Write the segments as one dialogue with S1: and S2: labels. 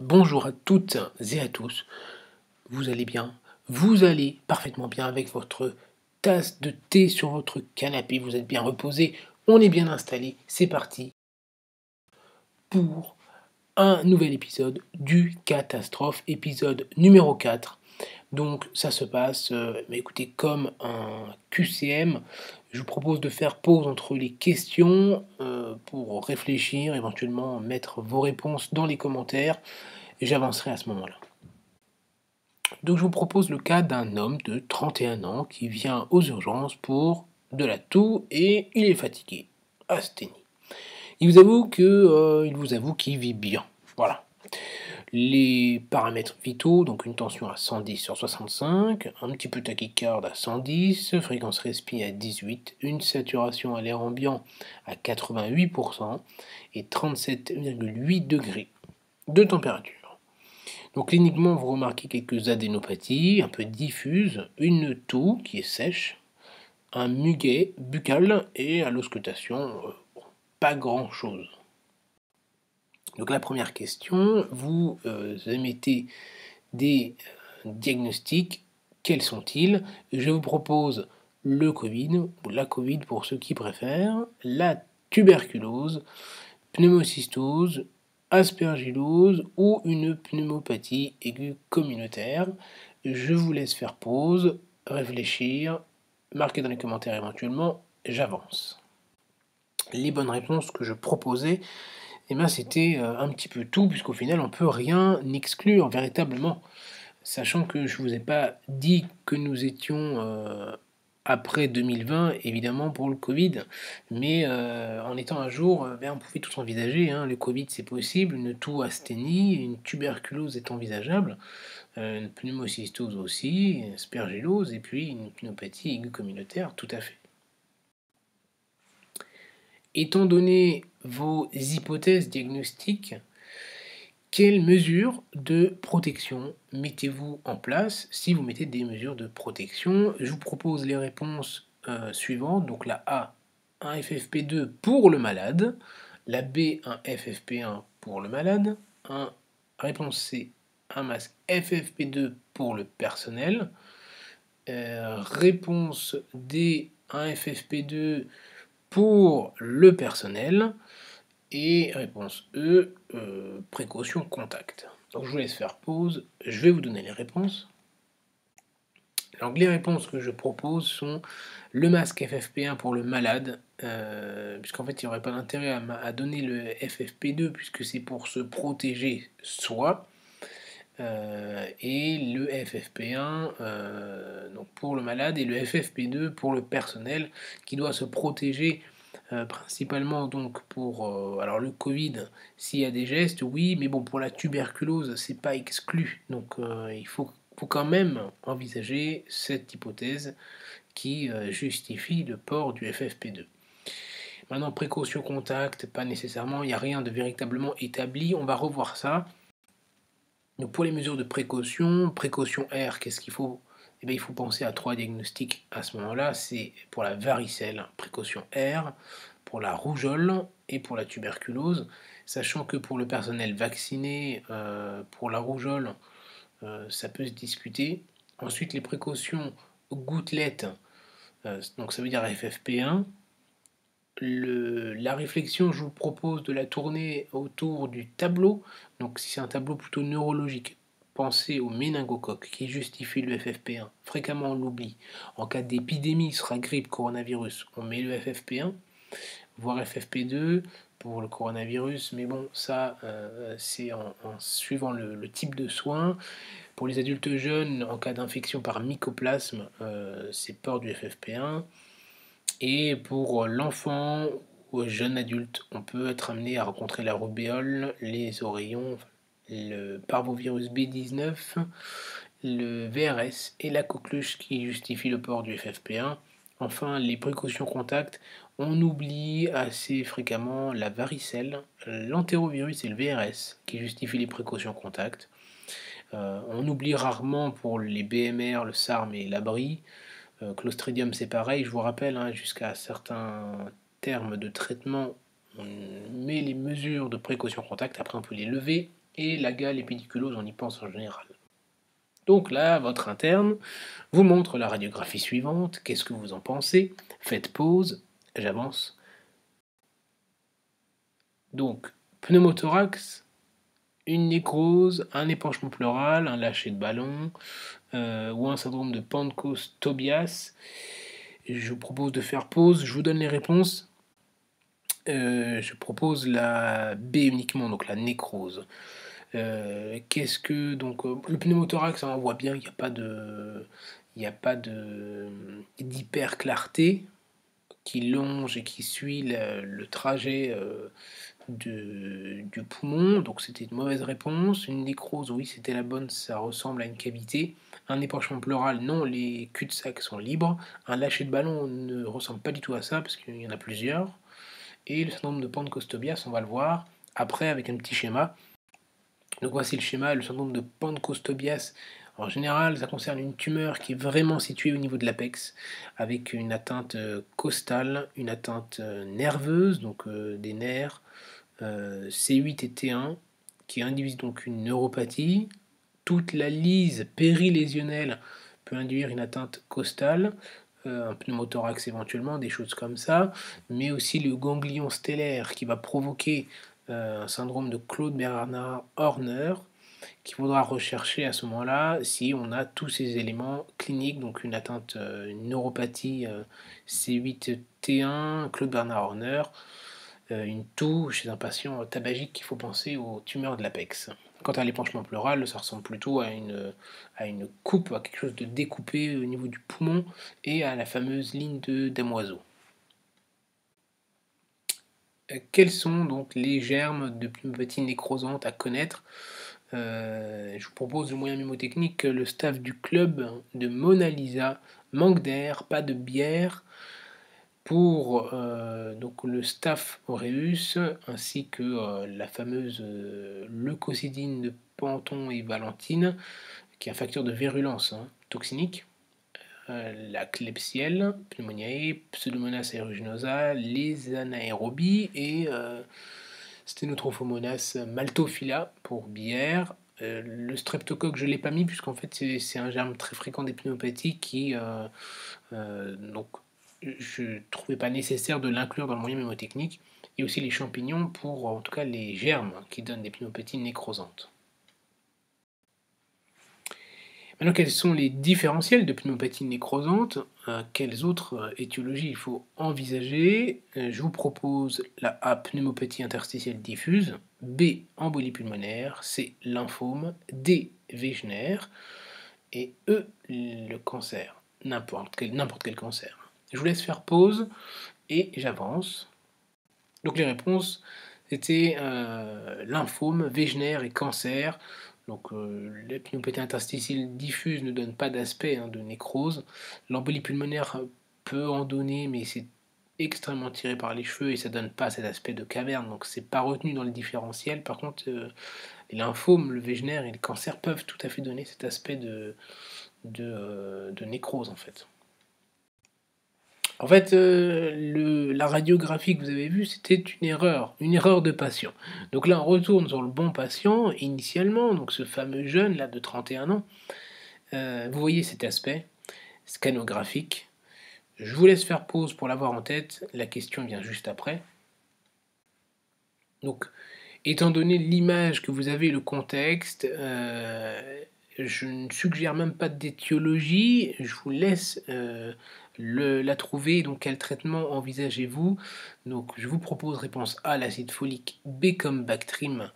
S1: Bonjour à toutes et à tous. Vous allez bien? Vous allez parfaitement bien avec votre tasse de thé sur votre canapé. Vous êtes bien reposé. On est bien installé. C'est parti pour un nouvel épisode du Catastrophe, épisode numéro 4. Donc ça se passe, euh, mais écoutez, comme un QCM, je vous propose de faire pause entre les questions euh, pour réfléchir, éventuellement mettre vos réponses dans les commentaires, et j'avancerai à ce moment-là. Donc je vous propose le cas d'un homme de 31 ans qui vient aux urgences pour de la toux et il est fatigué, asthénie. Il vous avoue euh, vous avoue qu'il vit bien. Voilà les paramètres vitaux, donc une tension à 110 sur 65, un petit peu tachycarde à 110, fréquence respi à 18, une saturation à l'air ambiant à 88% et 37,8 degrés de température. Donc cliniquement, vous remarquez quelques adénopathies un peu diffuses, une toux qui est sèche, un muguet buccal et à l'auscultation, euh, pas grand chose. Donc la première question, vous euh, émettez des euh, diagnostics, quels sont-ils? Je vous propose le Covid, ou la Covid pour ceux qui préfèrent, la tuberculose, pneumocystose, aspergillose ou une pneumopathie aiguë communautaire. Je vous laisse faire pause, réfléchir, marquer dans les commentaires éventuellement, j'avance. Les bonnes réponses que je proposais, eh ben, c'était euh, un petit peu tout, puisqu'au final, on ne peut rien exclure véritablement. Sachant que je ne vous ai pas dit que nous étions euh, après 2020, évidemment, pour le Covid, mais euh, en étant un jour, ben, on pouvait tout envisager. Hein. Le Covid, c'est possible, une toux asthénie, une tuberculose est envisageable, une pneumocystose aussi, une aspergillose, et puis une pneumopathie aiguë communautaire, tout à fait. Étant donné vos hypothèses diagnostiques, quelles mesures de protection mettez-vous en place si vous mettez des mesures de protection? Je vous propose les réponses euh, suivantes. Donc la A, un FFP2 pour le malade. La B, un FFP1 pour le malade. Réponse C, un masque FFP2 pour le personnel. Euh, réponse D, un FFP2 pour le personnel. Et réponse E, euh, précaution contact. Donc je vous laisse faire pause, je vais vous donner les réponses. Donc les réponses que je propose sont le masque FFP1 pour le malade, euh, puisqu'en fait il n'y aurait pas d'intérêt à, donner le FFP2 puisque c'est pour se protéger soi. Euh, et le FFP1 euh, donc pour le malade et le FFP2 pour le personnel qui doit se protéger euh, principalement donc pour alors le Covid s'il y a des gestes oui mais bon pour la tuberculose c'est pas exclu. Donc il faut, faut, quand même envisager cette hypothèse qui justifie le port du FFP2 maintenant précaution contact pas nécessairement il n'y a rien de véritablement établi. On va revoir ça donc pour les mesures de précaution, précaution R, qu'est-ce qu'il faut? Eh bien, Il faut penser à trois diagnostics à ce moment-là. C'est pour la varicelle, précaution R, pour la rougeole et pour la tuberculose. Sachant que pour le personnel vacciné, euh, pour la rougeole, euh, ça peut se discuter. Ensuite, les précautions gouttelettes, euh, donc ça veut dire FFP1, la réflexion, je vous propose de la tourner autour du tableau. Donc, si c'est un tableau plutôt neurologique, pensez au méningocoque qui justifie le FFP1. Fréquemment, on l'oublie. En cas d'épidémie, ce sera grippe, coronavirus, on met le FFP1, voire FFP2 pour le coronavirus. Mais bon, ça, euh, c'est en, suivant le, type de soins. Pour les adultes jeunes, en cas d'infection par mycoplasme, euh, c'est port du FFP1. Et pour l'enfant ou jeune adulte, on peut être amené à rencontrer la rubéole, les oreillons, le parvovirus B19, le VRS et la coqueluche qui justifie le port du FFP1. Enfin, les précautions contact, on oublie assez fréquemment la varicelle, l'entérovirus et le VRS qui justifient les précautions contact. Euh, on oublie rarement pour les BMR, le SARM et l'abri. Euh, Clostridium, c'est pareil. Je vous rappelle, hein, jusqu'à certains termes de traitement, on met les mesures de précaution contact. Après, on peut les lever et la gale et pédiculose, on y pense en général. Donc là, votre interne vous montre la radiographie suivante. Qu'est-ce que vous en pensez Faites pause. J'avance. Donc, pneumothorax, une nécrose, un épanchement pleural, un lâcher de ballon euh, ou un syndrome de Pankos-Tobias. Je vous propose de faire pause. Je vous donne les réponses. Euh, je propose la B uniquement, donc la nécrose. Euh, qu'est-ce que donc le pneumothorax, on voit bien qu'il n'y a pas de, il n'y a pas de d'hyper clarté qui longe et qui suit le, trajet euh, du poumon. Donc c'était une mauvaise réponse. Une nécrose, oui, c'était la bonne. Ça ressemble à une cavité. Un épanchement pleural, non. Les cul-de-sac sont libres. Un lâcher de ballon ne ressemble pas du tout à ça parce qu'il y en a plusieurs. Et le syndrome de Pancostobias, on va le voir après avec un petit schéma. Donc voici le schéma, le syndrome de Pancostobias. En général, ça concerne une tumeur qui est vraiment située au niveau de l'apex, avec une atteinte euh, costale, une atteinte euh, nerveuse, donc euh, des nerfs, C8 et T1, qui induisent donc une neuropathie. Toute la lise périlésionnelle peut induire une atteinte costale, un pneumothorax éventuellement, des choses comme ça, mais aussi le ganglion stellaire qui va provoquer un syndrome de Claude Bernard Horner, qu'il faudra rechercher à ce moment-là si on a tous ces éléments cliniques, donc une atteinte, euh, une neuropathie euh, C8T1, Claude Bernard Horner, une toux chez un patient tabagique qu'il faut penser aux tumeurs de l'apex. Quant à l'épanchement pleural, ça ressemble plutôt à une, à une coupe, à quelque chose de découpé au niveau du poumon et à la fameuse ligne de damoiseau. Euh, quels sont donc les germes de pneumopathie nécrosante à connaître? Euh, Je vous propose le moyen mémotechnique le staff du club de Mona Lisa manque d'air, pas de bière pour euh, le staff aureus ainsi que la fameuse leucocidine de Panton et Valentine qui est un facteur de virulence hein, toxinique. Euh, la Klebsielle, Pneumoniae, Pseudomonas aeruginosa, les anaérobies et euh, Stenotrophomonas maltophylla pour bière. Euh, le streptocoque, je ne l'ai pas mis puisqu'en fait c'est un germe très fréquent des pneumopathies qui donc je ne trouvais pas nécessaire de l'inclure dans le moyen mémotechnique et aussi les champignons pour en tout cas les germes qui donnent des pneumopathies nécrosantes. Maintenant, quels sont les différentiels de pneumopathie nécrosante? Euh, Quelles autres euh, étiologies il faut envisager? Euh, Je vous propose la A, pneumopathie interstitielle diffuse, B, embolie pulmonaire, C, lymphome, D, Wegener, et E, le cancer, n'importe quel, cancer. Je vous laisse faire pause et j'avance. Donc les réponses, c'était lymphome, Wegener et cancer. Donc euh, interstitielle diffuse ne donne pas d'aspect hein, de nécrose. L'embolie pulmonaire peut en donner, mais c'est extrêmement tiré par les cheveux et ça donne pas cet aspect de caverne, donc c'est pas retenu dans le différentiel. Par contre, euh, les lymphomes, le Wegener et le cancer peuvent tout à fait donner cet aspect de, de, euh, de nécrose en fait. En fait, euh, la radiographie que vous avez vue, c'était une erreur, une erreur de patient. Donc là, on retourne sur le bon patient initialement, donc ce fameux jeune là de 31 ans. Euh, vous voyez cet aspect scanographique. Je vous laisse faire pause pour l'avoir en tête. La question vient juste après. Donc, étant donné l'image que vous avez, le contexte, euh, je ne suggère même pas d'étiologie. Je vous laisse la trouver. Donc, quel traitement envisagez-vous? Donc, je vous propose réponse A, l'acide folique, B comme Bactrim,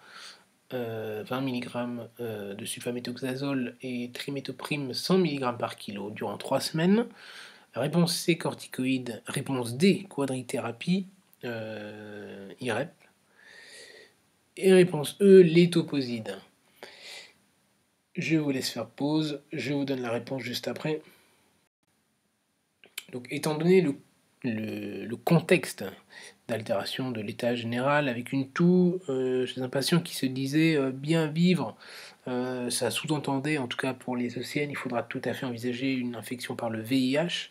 S1: 20 mg de sulfaméthoxazole et trimétoprime 100 mg par kilo durant 3 semaines. Réponse C, corticoïde. Réponse D, quadrithérapie, euh, IREP. Et réponse E, l'étoposide. Je vous laisse faire pause, je vous donne la réponse juste après. Donc, étant donné le, contexte d'altération de l'état général, avec une toux euh, chez un patient qui se disait euh, bien vivre, euh, ça sous-entendait, en tout cas pour les OCN, il faudra tout à fait envisager une infection par le VIH.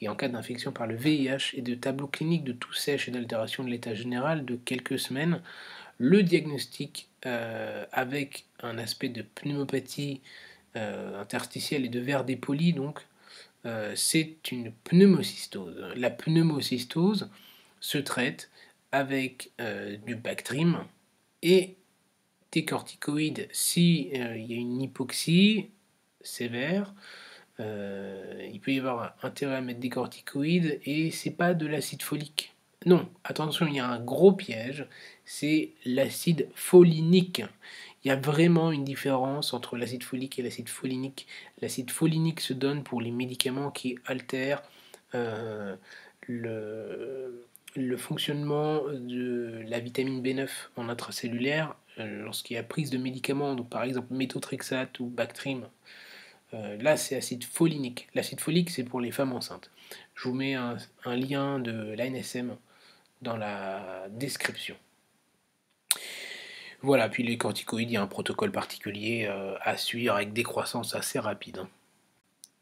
S1: Et en cas d'infection par le VIH et de tableau clinique de toux sèche et d'altération de l'état général de quelques semaines, le diagnostic avec un aspect de pneumopathie euh, interstitielle et de verre dépoli, donc c'est une pneumocystose. La pneumocystose se traite avec du Bactrim et des corticoïdes si il y a une hypoxie sévère. il peut y avoir intérêt à mettre des corticoïdes et c'est pas de l'acide folique. Non, attention, il y a un gros piège, c'est l'acide folinique. Il y a vraiment une différence entre l'acide folique et l'acide folinique. L'acide folinique se donne pour les médicaments qui altèrent euh, le, fonctionnement de la vitamine B9 en intracellulaire euh, lorsqu'il y a prise de médicaments, donc par exemple méthotrexate ou Bactrim. Euh, là, c'est acide folinique. L'acide folique, c'est pour les femmes enceintes. Je vous mets un, un lien de l'ANSM dans la description. Voilà, puis les corticoïdes, il y a un protocole particulier euh, à suivre avec des croissances assez rapides. Hein.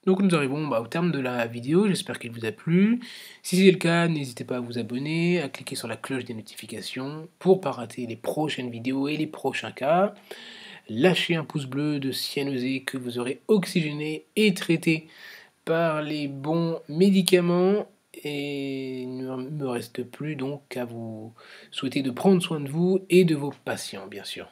S1: Donc nous arrivons bah, au terme de la vidéo, j'espère qu'elle vous a plu. Si c'est le cas, n'hésitez pas à vous abonner, à cliquer sur la cloche des notifications pour ne pas rater les prochaines vidéos et les prochains cas. Lâchez un pouce bleu de cyanosé que vous aurez oxygéné et traité par les bons médicaments et il ne me reste plus donc qu'à vous souhaiter de prendre soin de vous et de vos patients, bien sûr.